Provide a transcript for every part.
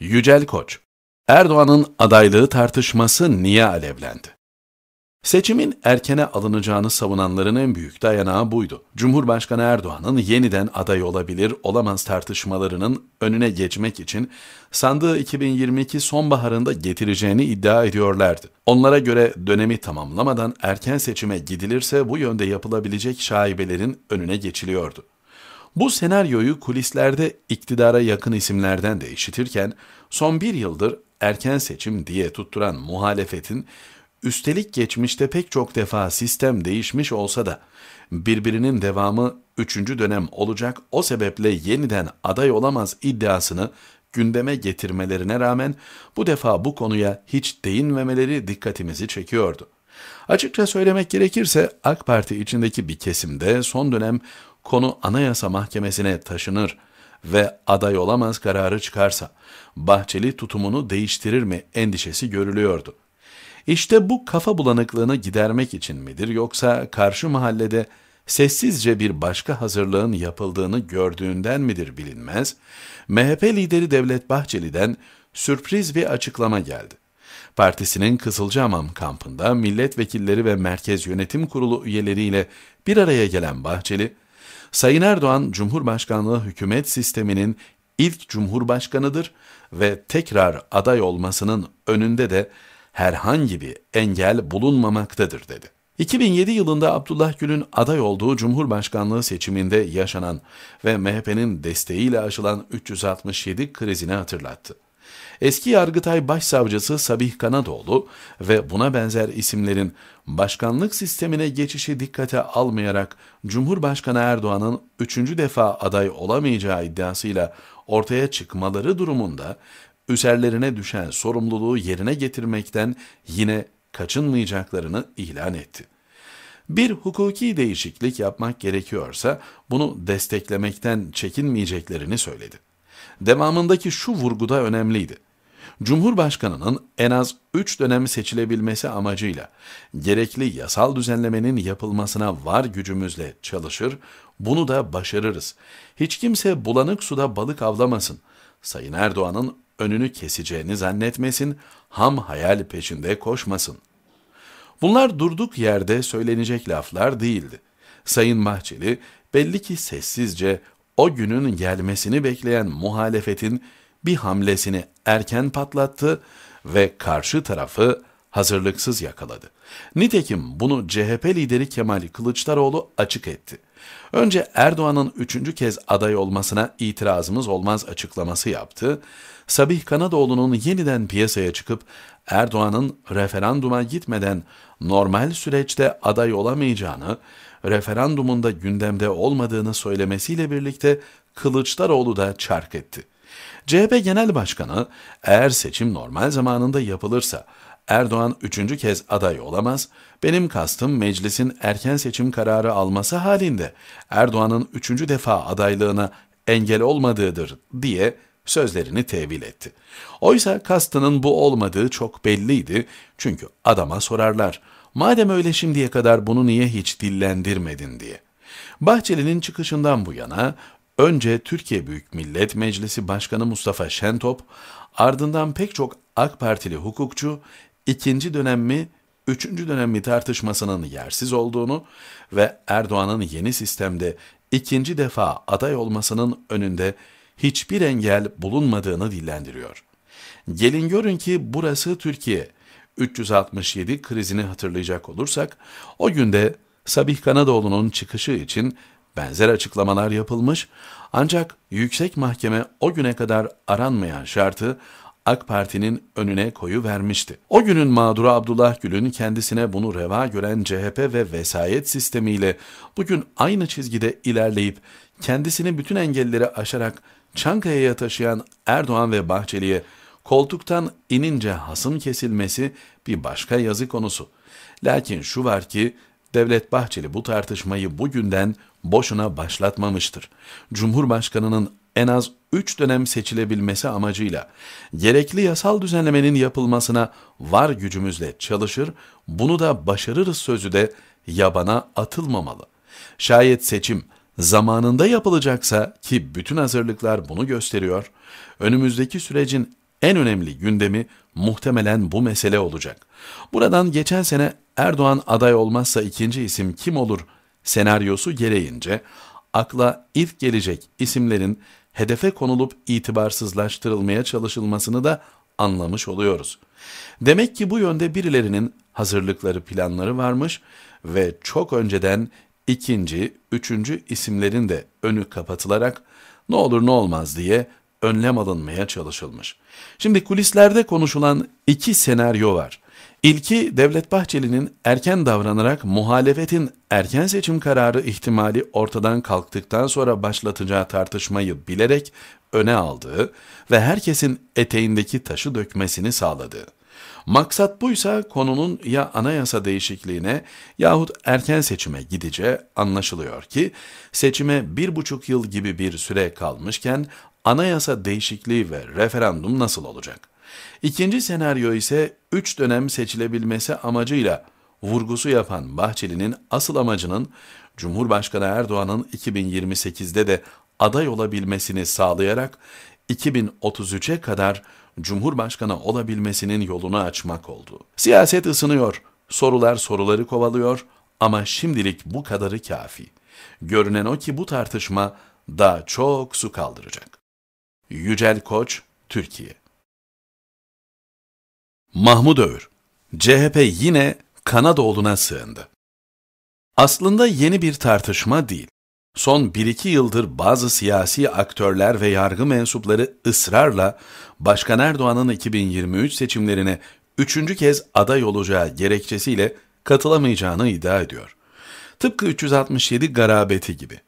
Yücel Koç Erdoğan'ın adaylığı tartışması niye alevlendi? Seçimin erkene alınacağını savunanların en büyük dayanağı buydu. Cumhurbaşkanı Erdoğan'ın yeniden aday olabilir olamaz tartışmalarının önüne geçmek için sandığı 2022 sonbaharında getireceğini iddia ediyorlardı. Onlara göre dönemi tamamlamadan erken seçime gidilirse bu yönde yapılabilecek şaibelerin önüne geçiliyordu. Bu senaryoyu kulislerde iktidara yakın isimlerden de işitirken son bir yıldır erken seçim diye tutturan muhalefetin üstelik geçmişte pek çok defa sistem değişmiş olsa da birbirinin devamı üçüncü dönem olacak o sebeple yeniden aday olamaz iddiasını gündeme getirmelerine rağmen bu defa bu konuya hiç değinmemeleri dikkatimizi çekiyordu. Açıkça söylemek gerekirse AK Parti içindeki bir kesimde son dönem konu Anayasa Mahkemesi'ne taşınır ve aday olamaz kararı çıkarsa Bahçeli tutumunu değiştirir mi endişesi görülüyordu. İşte bu kafa bulanıklığını gidermek için midir yoksa karşı mahallede sessizce bir başka hazırlığın yapıldığını gördüğünden midir bilinmez, MHP lideri Devlet Bahçeli'den sürpriz bir açıklama geldi. Partisinin Kızılcahamam kampında milletvekilleri ve Merkez Yönetim Kurulu üyeleriyle bir araya gelen Bahçeli, Sayın Erdoğan Cumhurbaşkanlığı hükümet sisteminin ilk cumhurbaşkanıdır ve tekrar aday olmasının önünde de herhangi bir engel bulunmamaktadır dedi. 2007 yılında Abdullah Gül'ün aday olduğu Cumhurbaşkanlığı seçiminde yaşanan ve MHP'nin desteğiyle aşılan 367 krizini hatırlattı. Eski Yargıtay Başsavcısı Sabih Kanadoğlu ve buna benzer isimlerin başkanlık sistemine geçişi dikkate almayarak Cumhurbaşkanı Erdoğan'ın üçüncü defa aday olamayacağı iddiasıyla ortaya çıkmaları durumunda üzerlerine düşen sorumluluğu yerine getirmekten yine kaçınmayacaklarını ilan etti. Bir hukuki değişiklik yapmak gerekiyorsa bunu desteklemekten çekinmeyeceklerini söyledi. Devamındaki şu vurguda önemliydi. Cumhurbaşkanının en az 3 dönem seçilebilmesi amacıyla gerekli yasal düzenlemenin yapılmasına var gücümüzle çalışır, bunu da başarırız. Hiç kimse bulanık suda balık avlamasın. Sayın Erdoğan'ın önünü keseceğini zannetmesin, ham hayal peşinde koşmasın. Bunlar durduk yerde söylenecek laflar değildi. Sayın Bahçeli belli ki sessizce o günün gelmesini bekleyen muhalefetin bir hamlesini erken patlattı ve karşı tarafı hazırlıksız yakaladı. Nitekim bunu CHP lideri Kemal Kılıçdaroğlu açık etti. Önce Erdoğan'ın üçüncü kez aday olmasına itirazımız olmaz açıklaması yaptı. Sabih Kanadoğlu'nun yeniden piyasaya çıkıp Erdoğan'ın referanduma gitmeden normal süreçte aday olamayacağını, referandumunda gündemde olmadığını söylemesiyle birlikte Kılıçdaroğlu da çark etti. CHP Genel Başkanı eğer seçim normal zamanında yapılırsa Erdoğan üçüncü kez aday olamaz, benim kastım meclisin erken seçim kararı alması halinde Erdoğan'ın üçüncü defa adaylığına engel olmadığıdır diye sözlerini tevil etti. Oysa kastının bu olmadığı çok belliydi çünkü adama sorarlar, madem öyle şimdiye kadar bunu niye hiç dillendirmedin diye. Bahçeli'nin çıkışından bu yana önce Türkiye Büyük Millet Meclisi Başkanı Mustafa Şentop, ardından pek çok AK Partili hukukçu ikinci dönem mi, üçüncü dönem mi tartışmasının yersiz olduğunu ve Erdoğan'ın yeni sistemde ikinci defa aday olmasının önünde hiçbir engel bulunmadığını dillendiriyor. Gelin görün ki burası Türkiye. 367 krizini hatırlayacak olursak, o günde Sabih Kanadoğlu'nun çıkışı için benzer açıklamalar yapılmış ancak yüksek mahkeme o güne kadar aranmayan şartı AK Parti'nin önüne koyu vermişti. O günün mağduru Abdullah Gül'ün kendisine bunu reva gören CHP ve vesayet sistemiyle bugün aynı çizgide ilerleyip kendisini bütün engelleri aşarak Çankaya'ya taşıyan Erdoğan ve Bahçeli'ye koltuktan inince hasım kesilmesi bir başka yazı konusu. Lakin şu var ki Devlet Bahçeli bu tartışmayı bugünden boşuna başlatmamıştır. Cumhurbaşkanının en az 3 dönem seçilebilmesi amacıyla gerekli yasal düzenlemenin yapılmasına var gücümüzle çalışır, bunu da başarırız sözü de yabana atılmamalı. Şayet seçim zamanında yapılacaksa ki bütün hazırlıklar bunu gösteriyor, önümüzdeki sürecin en önemli gündemi muhtemelen bu mesele olacak. Buradan geçen sene Erdoğan aday olmazsa ikinci isim kim olur senaryosu gereğince akla ilk gelecek isimlerin hedefe konulup itibarsızlaştırılmaya çalışılmasını da anlamış oluyoruz. Demek ki bu yönde birilerinin hazırlıkları planları varmış ve çok önceden ikinci, üçüncü isimlerin de önü kapatılarak ne olur ne olmaz diye önlem alınmaya çalışılmış. Şimdi kulislerde konuşulan iki senaryo var. İlki Devlet Bahçeli'nin erken davranarak muhalefetin erken seçim kararı ihtimali ortadan kalktıktan sonra başlatacağı tartışmayı bilerek öne aldığı ve herkesin eteğindeki taşı dökmesini sağladığı. Maksat buysa konunun ya anayasa değişikliğine yahut erken seçime gideceği anlaşılıyor ki seçime bir buçuk yıl gibi bir süre kalmışken anayasa değişikliği ve referandum nasıl olacak? İkinci senaryo ise üç dönem seçilebilmesi amacıyla vurgusu yapan Bahçeli'nin asıl amacının Cumhurbaşkanı Erdoğan'ın 2028'de de aday olabilmesini sağlayarak 2033'e kadar Cumhurbaşkanı olabilmesinin yolunu açmak oldu. Siyaset ısınıyor, sorular soruları kovalıyor ama şimdilik bu kadarı kafi. Görünen o ki bu tartışma daha çok su kaldıracak. Yücel Koç, Türkiye Mahmud Övür, CHP yine Kanadoğlu'na sığındı. Aslında yeni bir tartışma değil. Son 1-2 yıldır bazı siyasi aktörler ve yargı mensupları ısrarla Başkan Erdoğan'ın 2023 seçimlerine üçüncü kez aday olacağı gerekçesiyle katılamayacağını iddia ediyor. Tıpkı 367 garabeti gibi.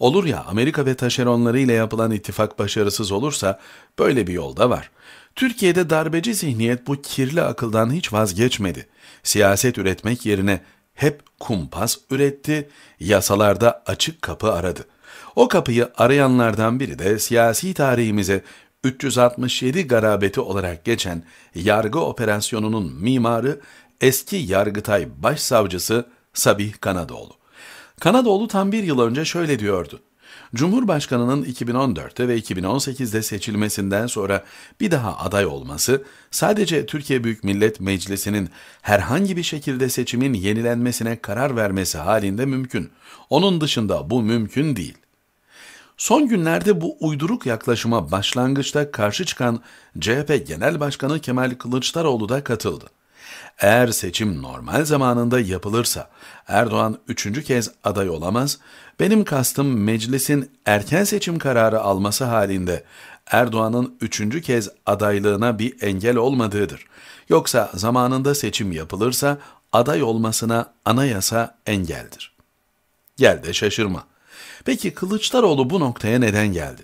Olur ya Amerika ve taşeronları ile yapılan ittifak başarısız olursa böyle bir yolda var. Türkiye'de darbeci zihniyet bu kirli akıldan hiç vazgeçmedi. Siyaset üretmek yerine hep kumpas üretti, yasalarda açık kapı aradı. O kapıyı arayanlardan biri de siyasi tarihimize 367 garabeti olarak geçen yargı operasyonunun mimarı eski Yargıtay Başsavcısı Sabih Kanadoğlu. Kanadoğlu tam bir yıl önce şöyle diyordu. Cumhurbaşkanının 2014'te ve 2018'de seçilmesinden sonra bir daha aday olması sadece Türkiye Büyük Millet Meclisi'nin herhangi bir şekilde seçimin yenilenmesine karar vermesi halinde mümkün. Onun dışında bu mümkün değil. Son günlerde bu uyduruk yaklaşıma başlangıçta karşı çıkan CHP Genel Başkanı Kemal Kılıçdaroğlu da katıldı. Eğer seçim normal zamanında yapılırsa Erdoğan üçüncü kez aday olamaz, benim kastım meclisin erken seçim kararı alması halinde Erdoğan'ın üçüncü kez adaylığına bir engel olmadığıdır. Yoksa zamanında seçim yapılırsa aday olmasına anayasa engeldir. Gel de şaşırma. Peki Kılıçdaroğlu bu noktaya neden geldi?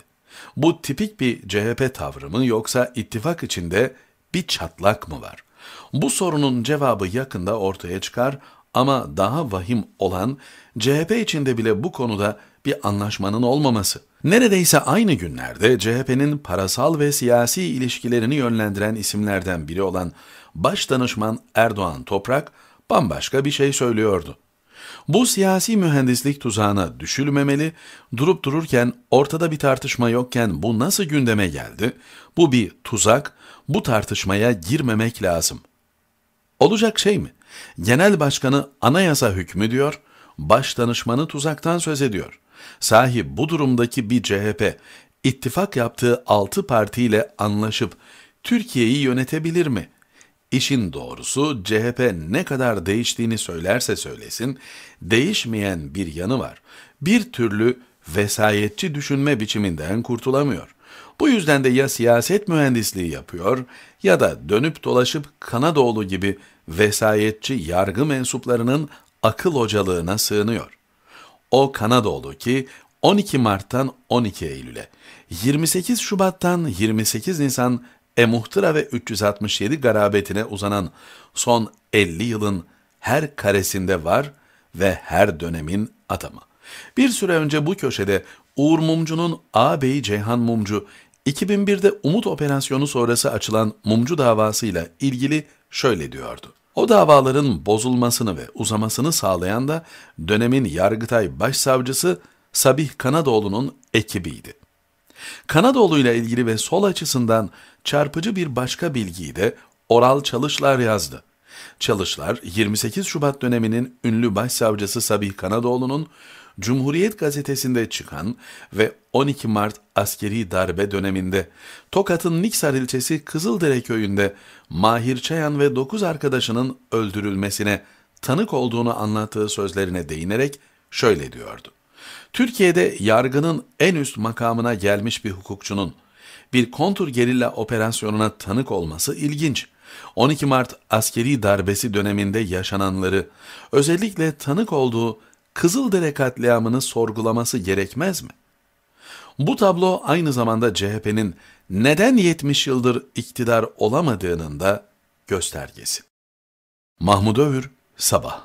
Bu tipik bir CHP tavrı mı yoksa ittifak içinde bir çatlak mı var? Bu sorunun cevabı yakında ortaya çıkar ama daha vahim olan CHP içinde bile bu konuda bir anlaşmanın olmaması. Neredeyse aynı günlerde CHP'nin parasal ve siyasi ilişkilerini yönlendiren isimlerden biri olan Başdanışman Erdoğan Toprak bambaşka bir şey söylüyordu. Bu siyasi mühendislik tuzağına düşülmemeli, durup dururken ortada bir tartışma yokken bu nasıl gündeme geldi? Bu bir tuzak, bu tartışmaya girmemek lazım. Olacak şey mi? Genel başkanı anayasa hükmü diyor, baş danışmanı tuzaktan söz ediyor. Sahi bu durumdaki bir CHP, ittifak yaptığı altı partiyle anlaşıp Türkiye'yi yönetebilir mi? İşin doğrusu CHP ne kadar değiştiğini söylerse söylesin, değişmeyen bir yanı var. Bir türlü vesayetçi düşünme biçiminden kurtulamıyor. Bu yüzden de ya siyaset mühendisliği yapıyor ya da dönüp dolaşıp Kanadoğlu gibi vesayetçi yargı mensuplarının akıl hocalığına sığınıyor. O Kanadoğlu ki 12 Mart'tan 12 Eylül'e, 28 Şubat'tan 28 Nisan Emuhtıra ve 367 garabetine uzanan son 50 yılın her karesinde var ve her dönemin adamı. Bir süre önce bu köşede Uğur Mumcu'nun ağabeyi Ceyhan Mumcu 2001'de Umut Operasyonu sonrası açılan Mumcu davasıyla ilgili şöyle diyordu. O davaların bozulmasını ve uzamasını sağlayan da dönemin Yargıtay Başsavcısı Sabih Kanadoğlu'nun ekibiydi. Kanadoğlu ile ilgili ve sol açısından çarpıcı bir başka bilgiyi de Oral Çalışlar yazdı. Çalışlar 28 Şubat döneminin ünlü başsavcısı Sabih Kanadoğlu'nun Cumhuriyet gazetesinde çıkan ve 12 Mart askeri darbe döneminde Tokat'ın Niksar ilçesi Kızıldere köyünde Mahir Çayan ve 9 arkadaşının öldürülmesine tanık olduğunu anlattığı sözlerine değinerek şöyle diyordu. Türkiye'de yargının en üst makamına gelmiş bir hukukçunun bir kontur gerilla operasyonuna tanık olması ilginç. 12 Mart askeri darbesi döneminde yaşananları, özellikle tanık olduğu Kızıldere katliamını sorgulaması gerekmez mi? Bu tablo aynı zamanda CHP'nin neden 70 yıldır iktidar olamadığının da göstergesi. Mahmud Övür, Sabah